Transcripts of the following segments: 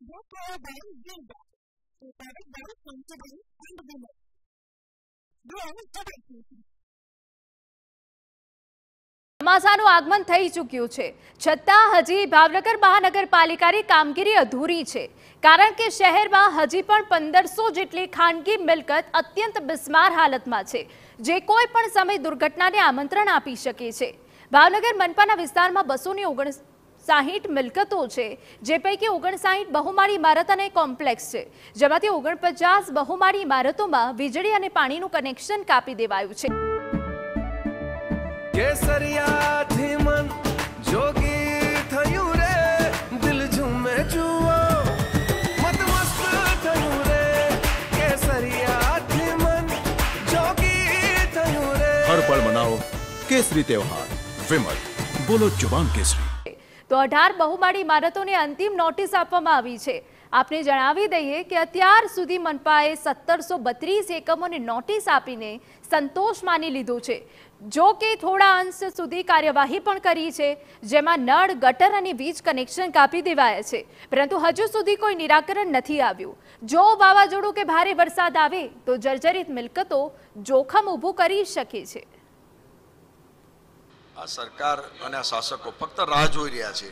Therefore, by Gilda, is very Sensible and Women. Then, double ચોમાસાનું આગમન થઈ ચૂક્યું છે. છતાં હજી ભાવનગર મહાનગરપાલિકાની કામગીરી અધૂરી છે. કારણ કે શહેરમાં હજી પણ પંદરસો જેટલી ખાનગી મિલકત અત્યંત બિસ્માર હાલતમાં છે. જે કોઈ પણ સમય દુર્ઘટનાને આમંત્રણ આપી શકે છે. ભાવનગર મનપાના વિસ્તારમાં બસોની ઓગણ સાહીઠ મિલકતો છે જે પૈકી ઓગણસાહીઠ બહુમાળી ઇમારત અને કોમ્પ્લેક્સ છે. જેમાંથી ઓગણપચાસ બહુમાળી ઇમારતોમાં વીજળી અને પાણીનું કનેક્શન કાપી દેવાયું છે. કેસરિયાથી મન જોગી થયું રે દિલ ઝૂમે જુઓ મત મસ્ત થયું રે. કેસરિયાથી મન જોગી થયું રે. હર પળ મનાવો કેસરી તહેવાર વિમલ બોલો જુબાન કેસરી. તો અઢાર બહુમાળી ઇમારતોને અંતિમ નોટિસ આપવામાં આવી છે. આપને જણાવી દઈએ કે અત્યાર સુધી મનપાએ સત્તરસો બત્રીસ એકમોને નોટિસ આપીને સંતોષ માની લીધો છે. જો કે થોડા અંશ સુધી કાર્યવાહી પણ કરી છે, જેમાં નળ, ગટર અને વીજ કનેક્શન કાપી દેવાયા છે. પરંતુ હજુ સુધી કોઈ નિરાકરણ નથી આવ્યું. જો વાવાઝોડું કે ભારે વરસાદ આવે, તો જર્જરિત મિલકતો જોખમ ઊભું કરી શકે છે. આ સરકાર અને આ શાસકો ફક્ત રાહ જોઈ રહ્યા છે.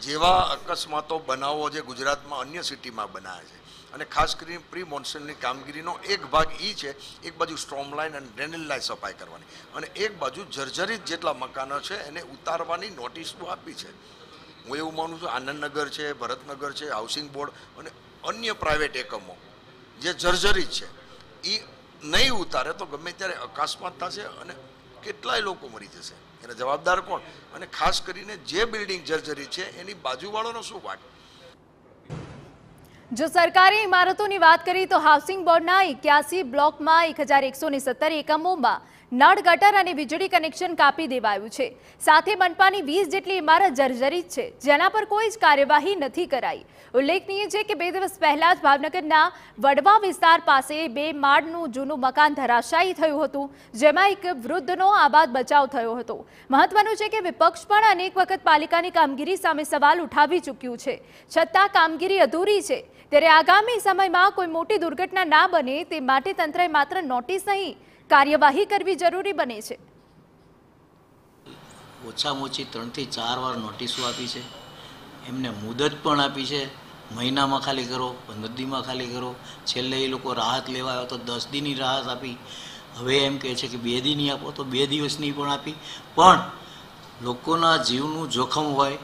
જેવા અકસ્માતો બનાવો જે ગુજરાતમાં અન્ય સિટીમાં બનાવે છે. અને ખાસ કરીને પ્રી મોન્સૂનની કામગીરીનો એક ભાગ એ છે, એક બાજુ સ્ટ્રોમલાઇન અને ડ્રેનેજ લાઇન સફાઈ કરવાની. અને એક બાજુ જર્જરિત જેટલા મકાનો છે, એને ઉતારવાની નોટિસો આપી છે. હું એવું માનું છું, આનંદનગર છે, ભરતનગર છે હાઉસિંગ બોર્ડ અને અન્ય પ્રાઇવેટ એકમો, જે જર્જરિત છે એ નહીં ઉતારે તો ગમે ત્યારે અકસ્માત થશે અને કેટલાય લોકો મરી જશે. એના જવાબદાર કોણ? અને ખાસ કરીને જે બિલ્ડિંગ જર્જરી છે, એની બાજુવાળાનો શું વાટ? જો સરકારી ઇમારતોની વાત કરીએ તો હાઉસિંગ બોર્ડના એક્યાસી બ્લોકમાં એક હજાર એકસો સત્તર એકમોમાં નળ, ગટર અને વીજળી કનેક્શન કાપી દેવાયું છે. સાથે મનપાની વીસ જેટલી ઇમારત જર્જરિત છે. જેના પર કોઈ જ કાર્યવાહી નથી કરાઈ. ઉલ્લેખનીય છે કે બે દિવસ પહેલા જ ભાવનગરના વડવા વિસ્તાર પાસે બે માળનું જૂનું મકાન ધરાશાયી થયું હતું, જેમાં એક વૃદ્ધનો આબાદ બચાવ થયો હતો. મહત્વનું છે કે વિપક્ષ પણ અનેક વખત પાલિકાની કામગીરી સામે સવાલ ઉઠાવી ચૂક્યું છે. છતાં કામગીરી અધૂરી છે. ત્યારે આગામી સમયમાં કોઈ મોટી દુર્ઘટના ના બને તે માટે તંત્રએ માત્ર નોટિસ નહીં, કાર્યવાહી કરવી જરૂરી બને છે. ઓછામાં ઓછી ત્રણથી ચાર વાર નોટિસો આપી છે. એમને મુદત પણ આપી છે. મહિનામાં ખાલી કરો, પંદર દીમાં ખાલી કરો. છેલ્લે એ લોકો રાહત લેવા આવ્યા તો દસ દીની રાહત આપી. હવે એમ કહે છે કે બે દીની આપો તો બે દિવસની પણ આપી. પણ લોકોના જીવનું જોખમ હોય,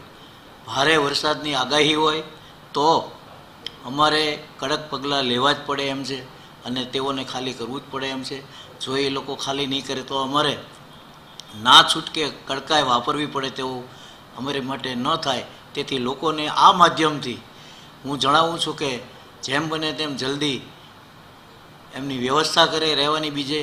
ભારે વરસાદની આગાહી હોય, તો અમારે કડક પગલાં લેવા જ પડે એમ છે અને તેઓને ખાલી કરવું જ પડે એમ છે. જો એ લોકો ખાલી નહીં કરે તો અમારે ના છૂટકે કડકાઈ વાપરવી પડે તેવું અમારી માટે ન થાય. તેથી લોકોને આ માધ્યમથી હું જણાવું છું કે જેમ બને તેમ જલ્દી એમની વ્યવસ્થા કરે, રહેવાની બીજે.